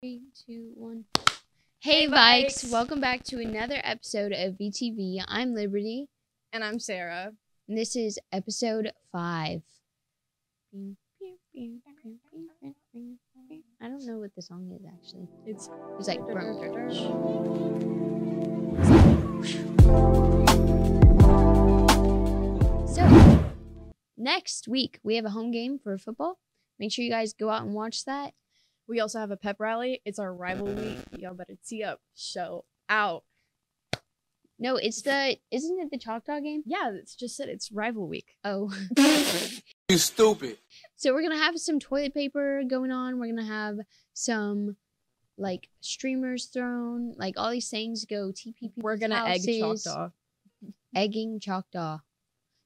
Three, two, one. Hey, Hey, Vikes. Vikes. Welcome back to another episode of VTV. I'm Liberty, And I'm Sarah. and this is episode five. I don't know what the song is actually. It's It's like. So, next week we have a home game for football. Make sure you guys go out and watch that. We also have a pep rally. It's our rival week. Y'all better tee up. Show out. No, it's the. Isn't it the Choctaw game? Yeah, it's just said it's rival week. Oh. You stupid. So we're gonna have some toilet paper going on. We're gonna have some like streamers thrown. Like all these things go TPP. We're gonna egg houses, Choctaw. Egging Choctaw.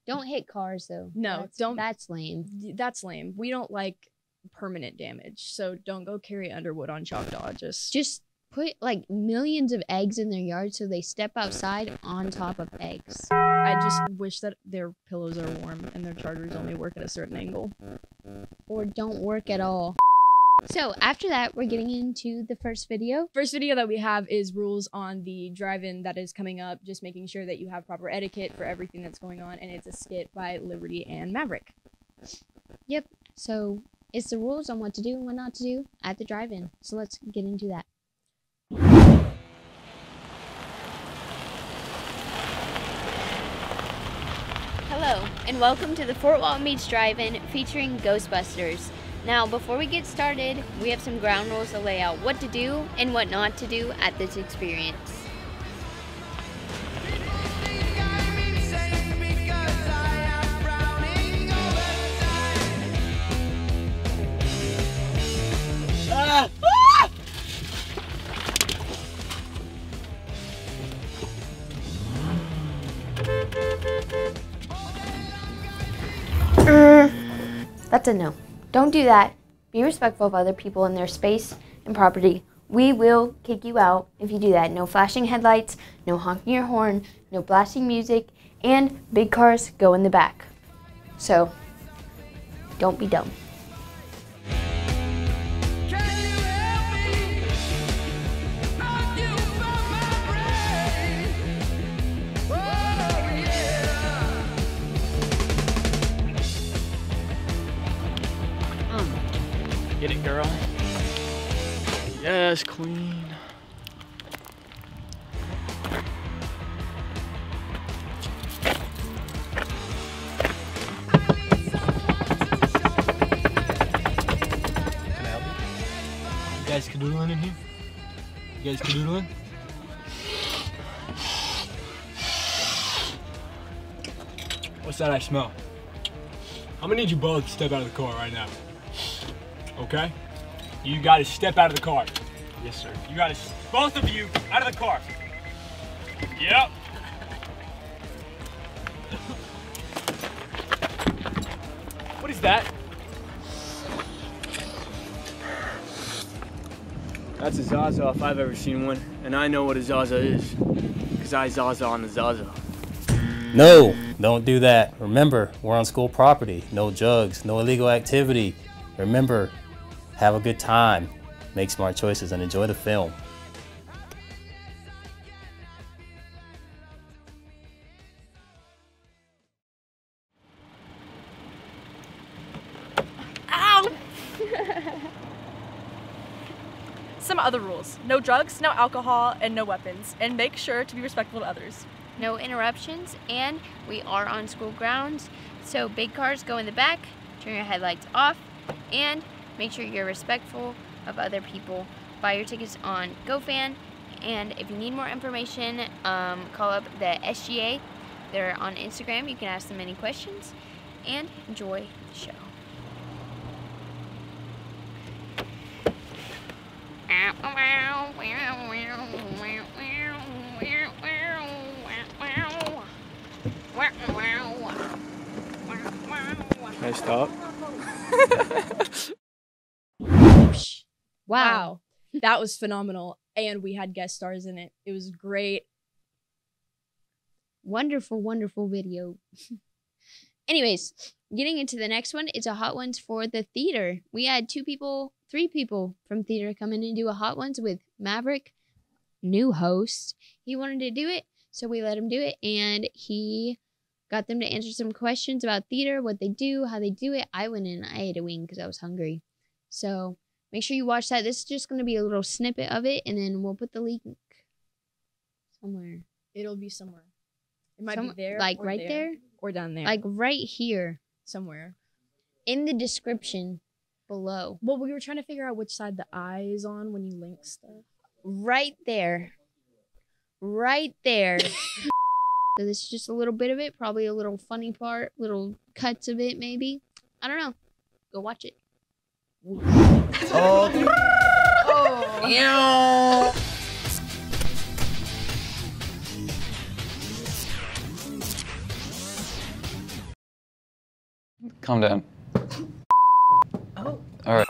Don't hit cars though. No, That's- don't- That's lame. That's lame. We don't like permanent damage, so don't go Carrie Underwood on Choctaw. Just, Just put like millions of eggs in their yard so they step outside on top of eggs. I just wish that their pillows are warm and their chargers only work at a certain angle. Or don't work at all. So after that, we're getting into the first video. First video that we have is rules on the drive-in that is coming up. Just making sure that you have proper etiquette for everything that's going on, and it's a skit by Liberty and Maverick. Yep. So it's the rules on what to do and what not to do at the drive-in. So let's get into that. Hello, and welcome to the Fort Walton Beach Drive-In featuring Ghostbusters. Now, before we get started, we have some ground rules to lay out what to do and what not to do at this experience. That's a no. Don't do that. Be respectful of other people and their space and property. We will kick you out if you do that. No flashing headlights, no honking your horn, no blasting music, and big cars go in the back. So, don't be dumb. Get it, girl. Yes, queen. You? Guys cadoodling in here? You guys cadoodling? What's that I smell? I'm gonna need you both to step out of the car right now. Okay? You gotta step out of the car. Yes, sir. You gotta, both of you, out of the car. Yep. what is that? That's a Zaza if I've ever seen one, and I know what a Zaza is, because I Zaza on the Zaza. No, don't do that. Remember, we're on school property. No drugs, no illegal activity. Remember, have a good time, make smart choices, and enjoy the film. Ow! Some other rules no drugs, no alcohol, and no weapons. And make sure to be respectful to others. No interruptions, and we are on school grounds. So big cars go in the back, turn your headlights off, and make sure you're respectful of other people. Buy your tickets on GoFan, and if you need more information, um, call up the SGA. They're on Instagram. You can ask them any questions, and enjoy the show. Can I stop? Wow. that was phenomenal. And we had guest stars in it. It was great. wonderful, wonderful video. Anyways, getting into the next one, it's a hot ones for the theater. We had two people, three people from theater come in and do a hot ones with Maverick, new host. He wanted to do it, so we let him do it, and he got them to answer some questions about theater, what they do, how they do it. I went in, I ate a wing because I was hungry. So make sure you watch that. This is just going to be a little snippet of it, and then we'll put the link somewhere. It'll be somewhere. It might Some- be there, like right there, or down there, like right here somewhere. in the description below. Well, we were trying to figure out which side the eye is on when you link stuff. right there. Right there. so this is just a little bit of it, probably a little funny part, little cuts of it maybe. I don't know. Go watch it. Oh calm down. Oh. All right.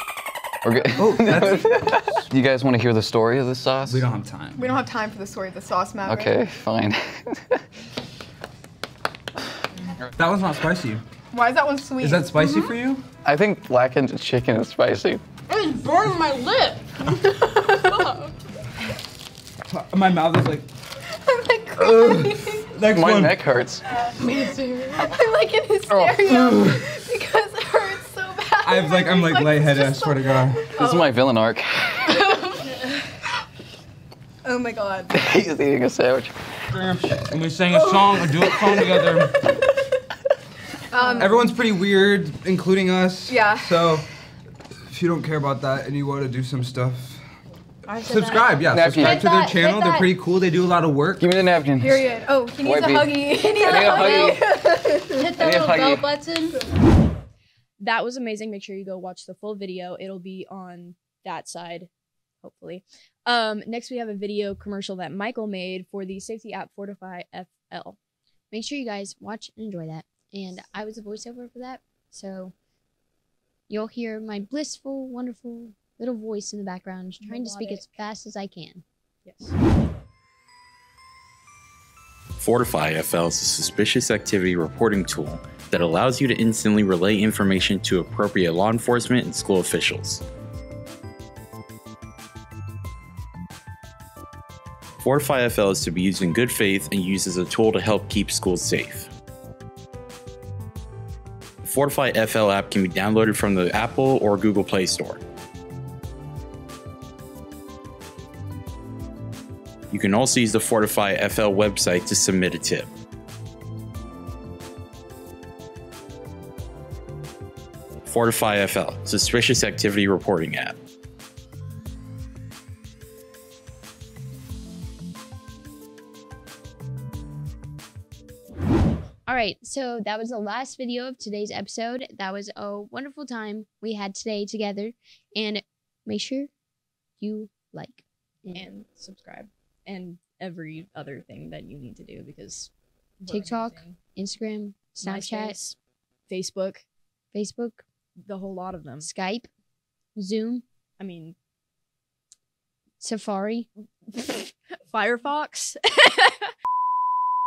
We're good. Oh, that's, Do you guys want to hear the story of the sauce? we don't have time. We don't have time for the story of the sauce maverick. Okay, fine. That one's not spicy. Why is that one sweet? Is that spicy for you? I think blackened chicken is spicy. It's burning my lip. My mouth is like. I'm like crying. Next My one. neck hurts. Me too. I'm like in hysteria because it hurts so bad. I'm like I'm like Like, lightheaded. I just swear to God. This is my villain arc. Oh my god. He's eating a sandwich. And we sang a song, a duet song together. Um, Everyone's pretty weird, including us. Yeah. So, if you don't care about that and you want to do some stuff, I said subscribe. Yeah, Napkin. subscribe to their that, hit channel. They're that. pretty cool. They do a lot of work. Give me the napkin. Period. Oh, he needs White a beat. huggy. He needs I need a huggy. huggy. I need a huggy. button. That was amazing. Make sure you go watch the full video. It'll be on that side, hopefully. Um, next we have a video commercial that Michael made for the safety app Fortify FL. Make sure you guys watch and enjoy that. And I was a voiceover for that. So you'll hear my blissful, wonderful little voice in the background trying to speak as fast as I can. Yes. Fortify FL is a suspicious activity reporting tool that allows you to instantly relay information to appropriate law enforcement and school officials. Fortify FL is to be used in good faith and used as a tool to help keep schools safe. Fortify FL app can be downloaded from the Apple or Google Play Store. You can also use the Fortify FL website to submit a tip. Fortify FL, suspicious activity reporting app. All right, so that was the last video of today's episode. That was a wonderful time we had today together. And make sure you like and subscribe. And every other thing that you need to do because TikTok, amazing. Instagram, Snapchat, Facebook, Facebook, the whole lot of them. Skype, Zoom, I mean, Safari. Firefox.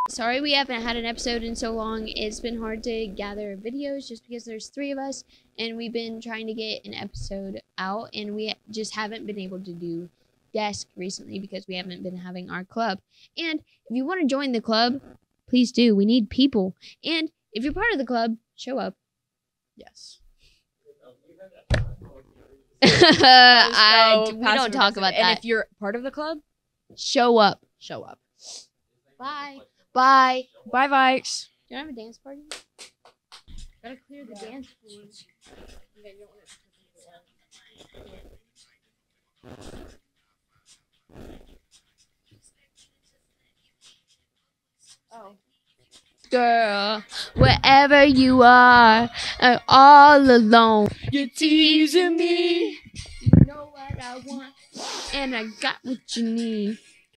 Sorry we haven't had an episode in so long. It's been hard to gather videos just because there's three of us and we've been trying to get an episode out and we just haven't been able to do desk recently because we haven't been having our club. And if you want to join the club, please do. We need people. And if you're part of the club, show up. yes. I, we don't talk aggressive. about And if you're part of the club, show up. show up. Bye. Bye. Bye, Vikes. Do you have a dance party? Gotta clear the dance floor. Oh, girl, wherever you are, I'm all alone. You're teasing me. You know what I want, and I got what you need.